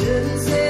shouldn't say